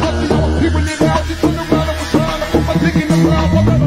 Walking on people in the house, she turn around and was trying to put my dick in the ground.